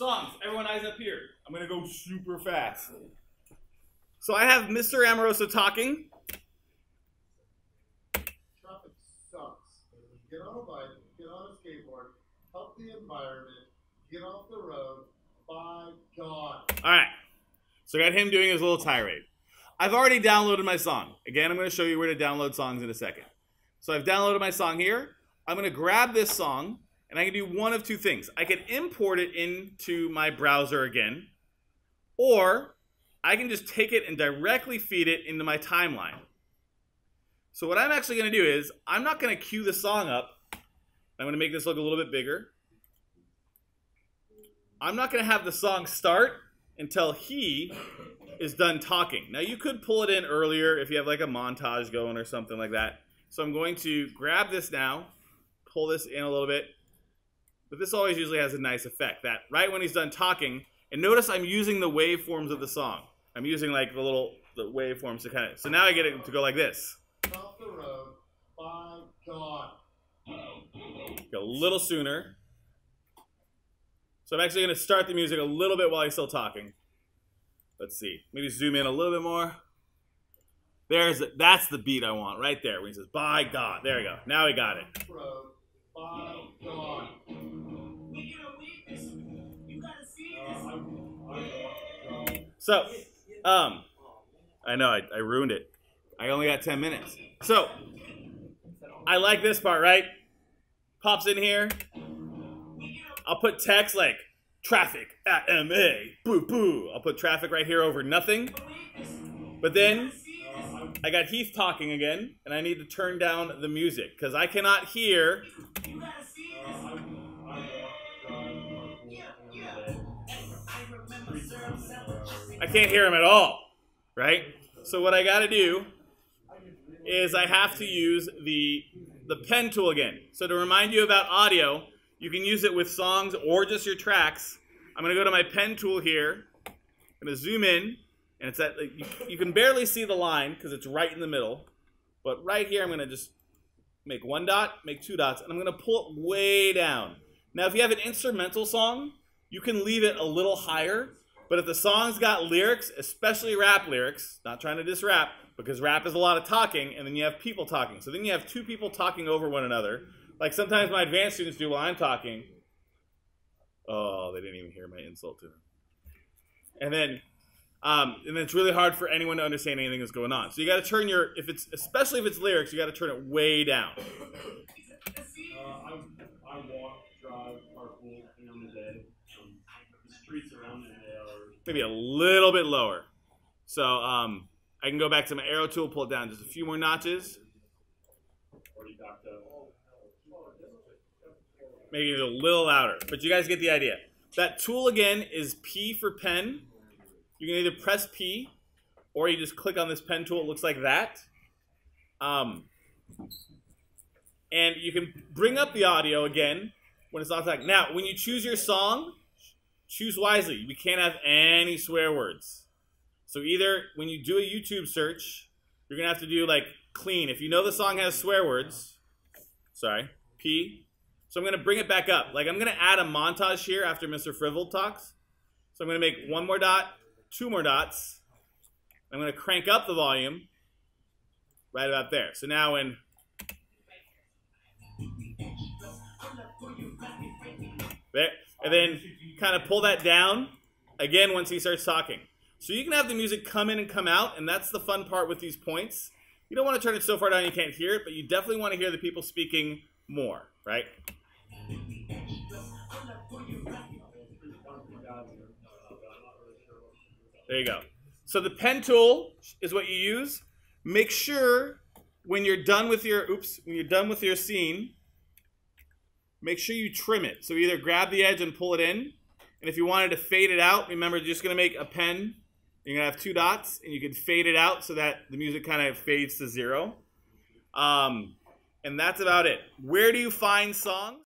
songs. Everyone eyes up here. I'm gonna go super fast. So I have Mr. Amoroso talking. Traffic sucks. Get on a bike, get on a skateboard, help the environment, get off the road. By God. All right. So I got him doing his little tirade. I've already downloaded my song. Again, I'm going to show you where to download songs in a second. So I've downloaded my song here. I'm going to grab this song and I can do one of two things. I can import it into my browser again, or I can just take it and directly feed it into my timeline. So what I'm actually going to do is I'm not going to cue the song up. I'm going to make this look a little bit bigger. I'm not going to have the song start until he is done talking. Now you could pull it in earlier if you have like a montage going or something like that. So I'm going to grab this now, pull this in a little bit. But this always usually has a nice effect that right when he's done talking, and notice I'm using the waveforms of the song. I'm using like the little the waveforms to kind of. So now I get it to go like this. Off the road. By God. A little sooner. So I'm actually going to start the music a little bit while he's still talking. Let's see. Maybe zoom in a little bit more. There's the, that's the beat I want right there when he says, "By God." There we go. Now we got it. So, um, I know I, I ruined it. I only got 10 minutes. So, I like this part, right? Pops in here. I'll put text like traffic at MA, boo boo. I'll put traffic right here over nothing. But then I got Heath talking again, and I need to turn down the music because I cannot hear. I can't hear him at all, right? So what I got to do is I have to use the the pen tool again. So to remind you about audio, you can use it with songs or just your tracks. I'm going to go to my pen tool here. I'm going to zoom in, and it's at you, you can barely see the line because it's right in the middle. But right here, I'm going to just make one dot, make two dots, and I'm going to pull it way down. Now, if you have an instrumental song, you can leave it a little higher. But if the song's got lyrics, especially rap lyrics, not trying to diss rap, because rap is a lot of talking, and then you have people talking. So then you have two people talking over one another. Like sometimes my advanced students do while I'm talking. Oh, they didn't even hear my insult to them. And then, um, and then it's really hard for anyone to understand anything that's going on. So you got to turn your, if it's especially if it's lyrics, you got to turn it way down. Uh, I, I walk, drive, carpool, depending on the Maybe a little bit lower. So um, I can go back to my arrow tool, pull it down just a few more notches. maybe a little louder, but you guys get the idea. That tool again is P for pen. You can either press P or you just click on this pen tool. It looks like that. Um, and you can bring up the audio again when it's off track. Now, when you choose your song, choose wisely. We can't have any swear words. So either when you do a YouTube search, you're gonna have to do like clean. If you know the song has swear words, sorry, P. So I'm gonna bring it back up. Like I'm gonna add a montage here after Mr. Frivol talks. So I'm gonna make one more dot, two more dots. I'm gonna crank up the volume right about there. So now when there, and then kind of pull that down again once he starts talking. So you can have the music come in and come out, and that's the fun part with these points. You don't want to turn it so far down you can't hear it, but you definitely want to hear the people speaking more, right? There you go. So the pen tool is what you use. Make sure when you're done with your oops, when you're done with your scene, make sure you trim it. So either grab the edge and pull it in, and if you wanted to fade it out, remember you're just gonna make a pen. You're gonna have two dots, and you can fade it out so that the music kind of fades to zero. Um, and that's about it. Where do you find songs?